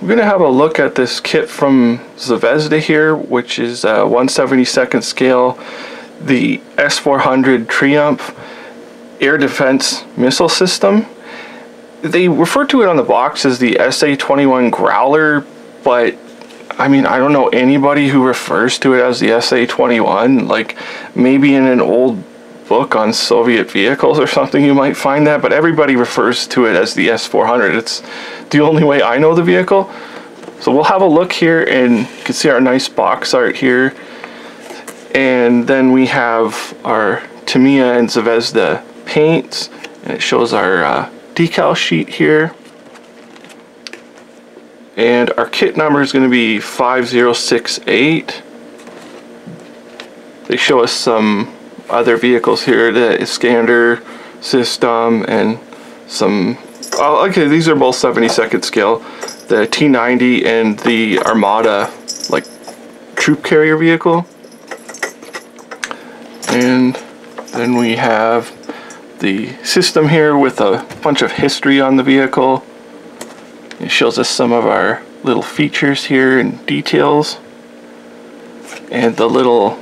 we're going to have a look at this kit from Zvezda here, which is uh, a 172nd scale, the S400 Triumf air defense missile system. They refer to it on the box as the SA-21 Growler, but I mean, I don't know anybody who refers to it as the SA-21. Like, maybe in an old book on Soviet vehicles or something you might find that, but everybody refers to it as the S-400. It's the only way I know the vehicle. So we'll have a look here and you can see our nice box art here. And then we have our Tamiya and Zvezda paints and it shows our uh, decal sheet here. And our kit number is going to be 5068. They show us some other vehicles here, the Iskander system and some, oh, okay, these are both 72nd scale. The T-90 and the Armata, like, troop carrier vehicle. And then we have the system here with a bunch of history on the vehicle. It shows us some of our little features here and details. And the little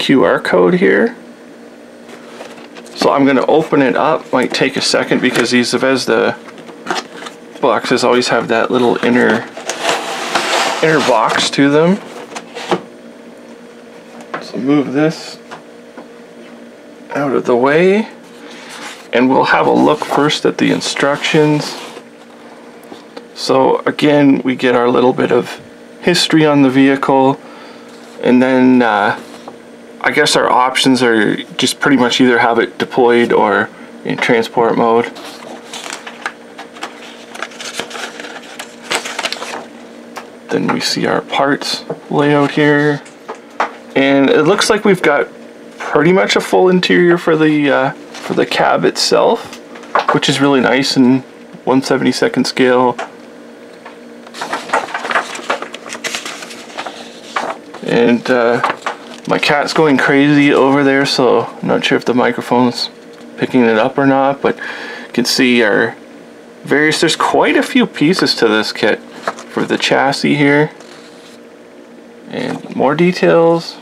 QR code here. So I'm going to open it up. Might take a second because these Zvezda boxes always have that little inner inner box to them. So move this out of the way and we'll have a look first at the instructions. So again, we get our little bit of history on the vehicle and then uh, I guess our options are just pretty much either have it deployed or in transport mode. Then we see our parts layout here. And it looks like we've got pretty much a full interior for the uh, for the cab itself, which is really nice and 172nd scale. And uh, my cat's going crazy over there, so I'm not sure if the microphone's picking it up or not, but you can see our various, there's quite a few pieces to this kit for the chassis here. And more details.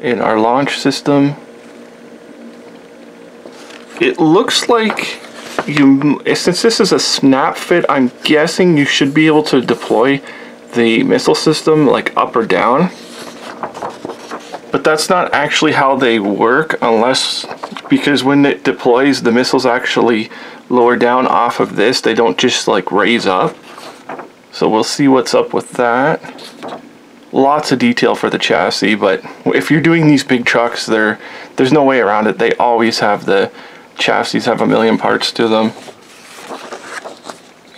In our launch system. It looks like you, since this is a snap fit, I'm guessing you should be able to deploy the missile system like up or down. But that's not actually how they work unless, because when it deploys, the missiles actually lower down off of this. They don't just like raise up. So we'll see what's up with that. Lots of detail for the chassis, but if you're doing these big trucks, there, there's no way around it. They always have the chassis have a million parts to them.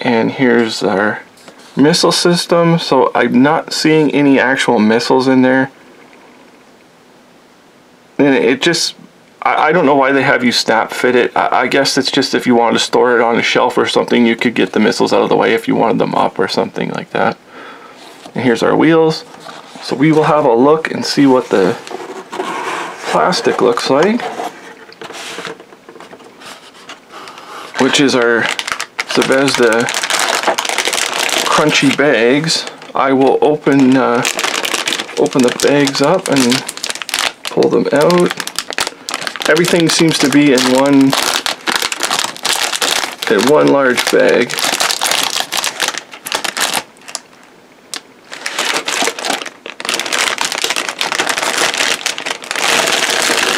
And here's our missile system, so I'm not seeing any actual missiles in there. And it just, I, I don't know why they have you snap fit it. I, I guess it's just if you wanted to store it on a shelf or something, you could get the missiles out of the way if you wanted them up or something like that. And here's our wheels. So we will have a look and see what the plastic looks like. Which is our Zvezda crunchy bags, I will open uh, open the bags up and pull them out. Everything seems to be in one in one large bag.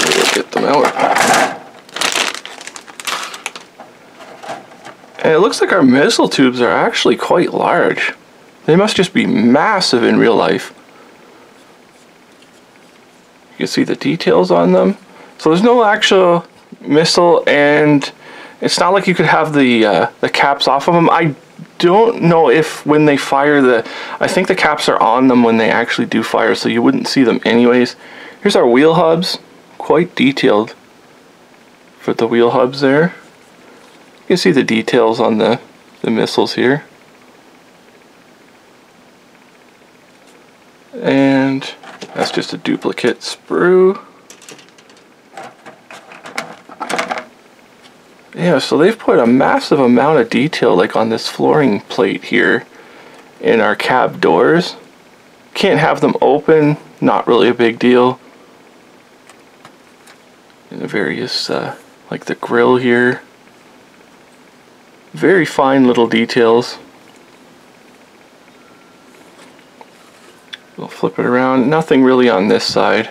We'll get them out. And it looks like our missile tubes are actually quite large. They must just be massive in real life. You can see the details on them. So there's no actual missile and it's not like you could have the uh, the caps off of them. I don't know if when they fire the, I think the caps are on them when they actually do fire so you wouldn't see them anyways. Here's our wheel hubs, quite detailed for the wheel hubs there. You can see the details on the, the missiles here. And that's just a duplicate sprue. Yeah, so they've put a massive amount of detail like on this flooring plate here in our cab doors. Can't have them open, not really a big deal. And the various, uh, like the grill here. Very fine little details. We'll flip it around. Nothing really on this side.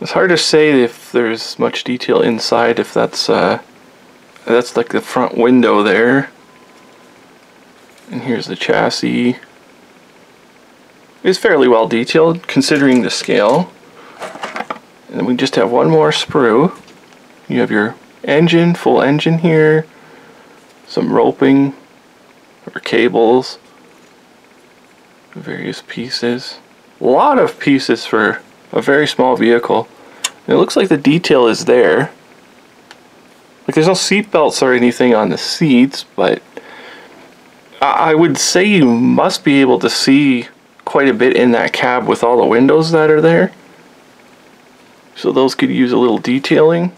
It's hard to say if there's much detail inside, if that's, uh, that's like the front window there. And here's the chassis. It's fairly well detailed considering the scale. And then we just have one more sprue. You have your engine, full engine here. Some roping or cables. Various pieces. A lot of pieces for a very small vehicle. And it looks like the detail is there. Like there's no seat belts or anything on the seats, but I would say you must be able to see quite a bit in that cab with all the windows that are there. So those could use a little detailing.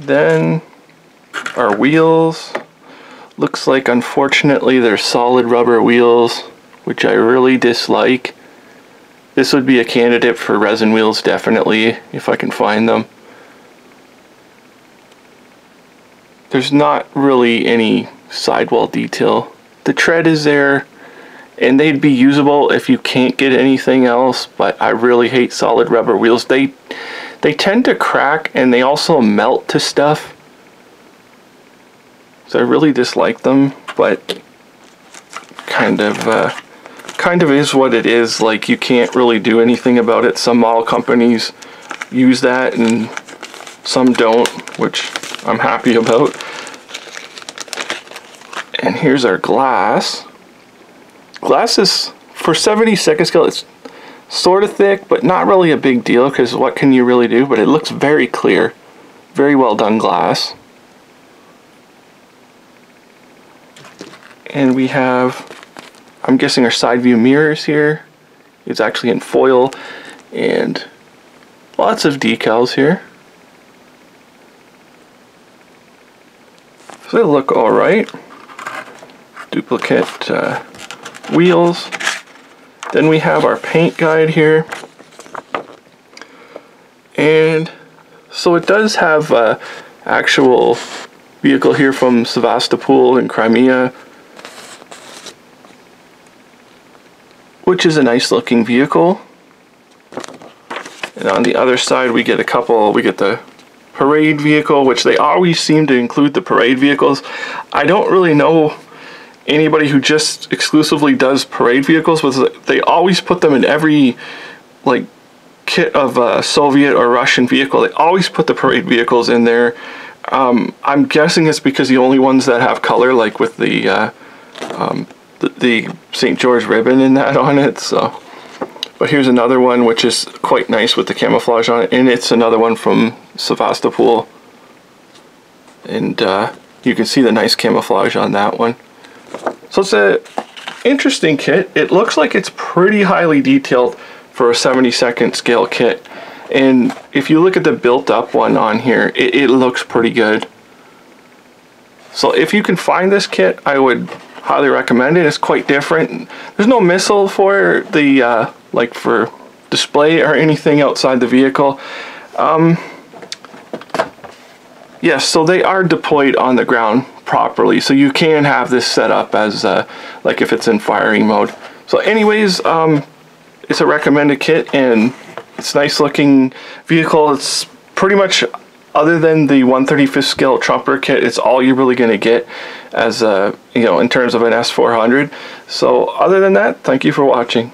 Then our wheels. Looks like unfortunately they're solid rubber wheels which I really dislike. This would be a candidate for resin wheels definitely, if I can find them. There's not really any sidewall detail. The tread is there, and they'd be usable if you can't get anything else, but I really hate solid rubber wheels. They, they tend to crack, and they also melt to stuff. So I really dislike them, but kind of... Uh, kind of is what it is. Like you can't really do anything about it. Some model companies use that and some don't, which I'm happy about. And here's our glass. Glass is, for 72nd scale, it's sort of thick, but not really a big deal because what can you really do? But it looks very clear. Very well done glass. And we have I'm guessing our side view mirrors here. It's actually in foil and lots of decals here. So they look alright. Duplicate uh, wheels. Then we have our paint guide here. And so it does have uh, actual vehicle here from Sevastopol in Crimea which is a nice looking vehicle. And on the other side we get a couple, we get the parade vehicle, which they always seem to include the parade vehicles. I don't really know anybody who just exclusively does parade vehicles, but they always put them in every like kit of a Soviet or Russian vehicle. They always put the parade vehicles in there. Um, I'm guessing it's because the only ones that have color, like with the uh, um, the, the St. George ribbon in that on it. So, but here's another one which is quite nice with the camouflage on it, and it's another one from Sevastopol, and uh, you can see the nice camouflage on that one. So it's a interesting kit. It looks like it's pretty highly detailed for a 72nd scale kit. And if you look at the built up one on here, it, it looks pretty good. So if you can find this kit, I would highly recommend it. It's quite different. There's no missile for the uh, like for display or anything outside the vehicle. Um, yes, so they are deployed on the ground properly, so you can have this set up as uh, like if it's in firing mode. So anyways, um, it's a recommended kit and it's nice looking vehicle. It's pretty much other than the 135th scale Trumpeter kit, it's all you're really going to get as a, you know, in terms of an S400. So other than that, thank you for watching.